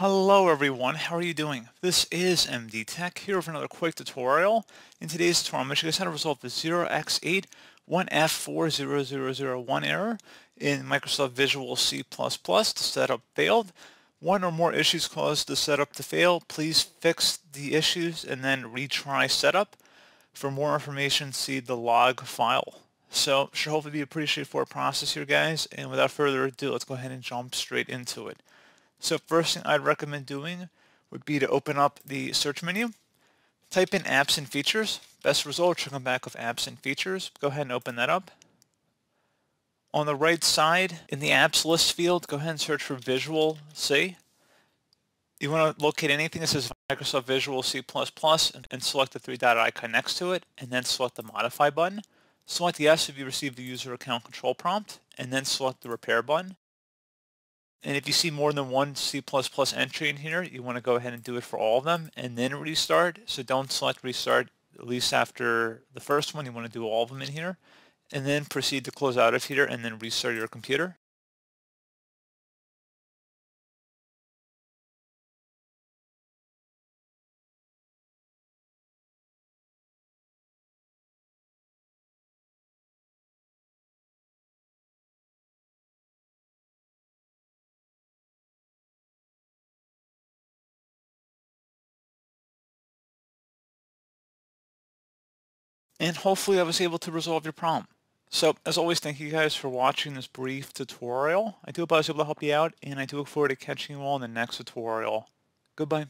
Hello everyone, how are you doing? This is MD Tech here with another quick tutorial. In today's tutorial, I'm going to show you how to resolve the 0x8 1F40001 error in Microsoft Visual C++. The setup failed. One or more issues caused the setup to fail. Please fix the issues and then retry setup. For more information, see the log file. So, should hopefully be a pretty straightforward process here, guys. And without further ado, let's go ahead and jump straight into it. So first thing I'd recommend doing would be to open up the search menu, type in apps and features. Best result should come back with apps and features. Go ahead and open that up. On the right side, in the apps list field, go ahead and search for Visual C. You want to locate anything that says Microsoft Visual C++ and, and select the three dot icon next to it, and then select the Modify button. Select Yes if you receive the user account control prompt, and then select the Repair button. And if you see more than one C++ entry in here, you want to go ahead and do it for all of them and then restart. So don't select restart at least after the first one. You want to do all of them in here and then proceed to close out of here and then restart your computer. And hopefully I was able to resolve your problem. So as always, thank you guys for watching this brief tutorial. I do hope I was able to help you out, and I do look forward to catching you all in the next tutorial. Goodbye.